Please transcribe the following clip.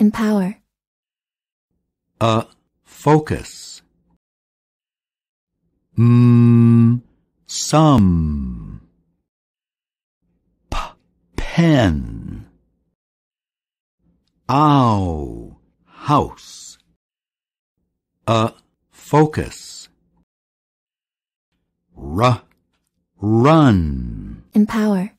empower, a focus. Mm, some. P, pen. Ow, house. A focus. R, run. empower,